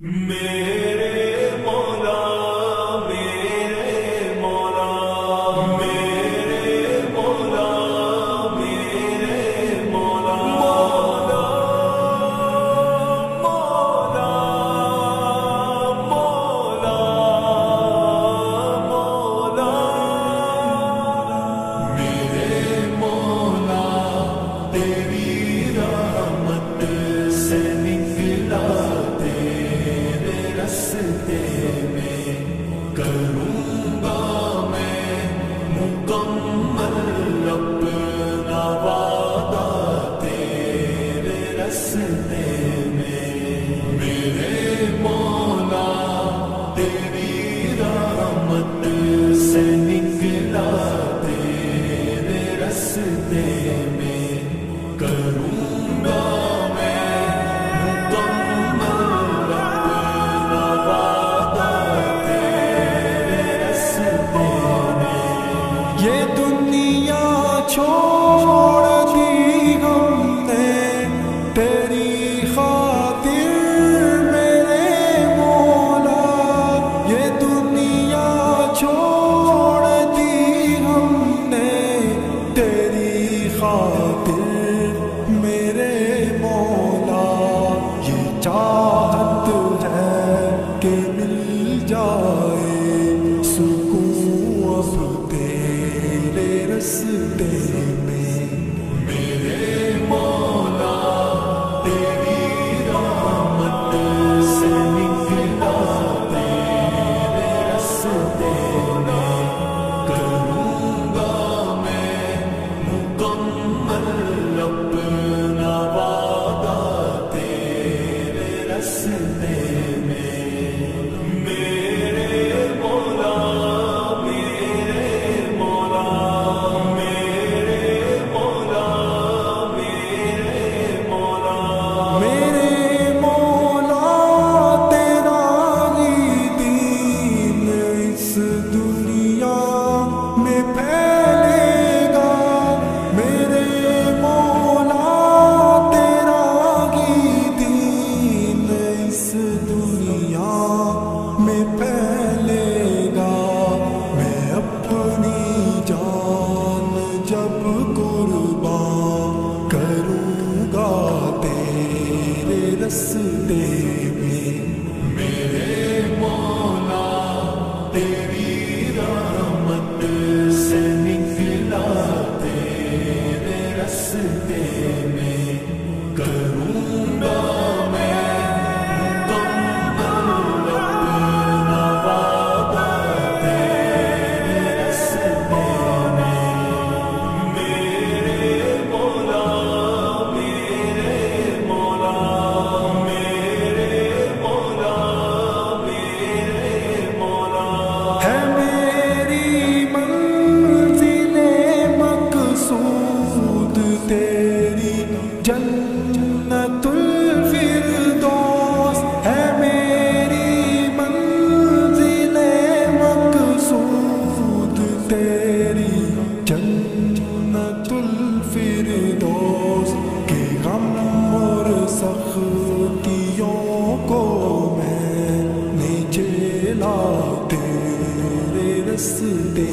میرے مولا چھوڑ دی گم نے تیری خاطر میرے مولا یہ دنیا چھوڑ دی ہم نے تیری خاطر میرے مولا یہ چاہت ہے کہ baby. جنت الفردوس ہے میری منزل مقصود تیری جنت الفردوس کے غم اور سختیوں کو میں نے جھیلا تیرے رستے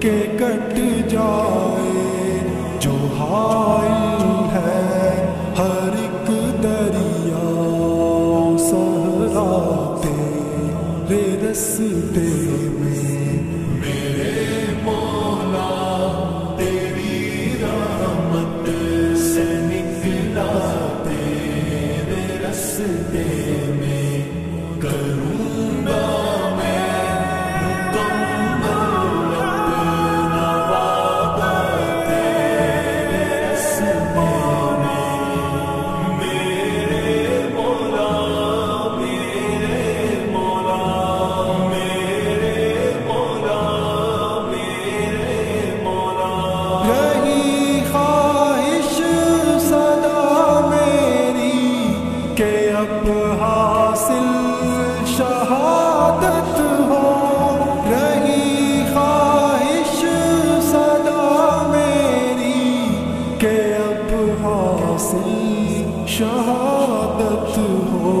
کے کٹ جائے جو حائل ہے ہر ایک دریا سہراتے رستے حاصل شہادت ہو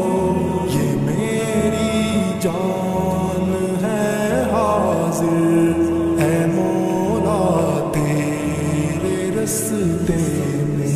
یہ میری جان ہے حاضر۔ اے مولا تیرے رستے میں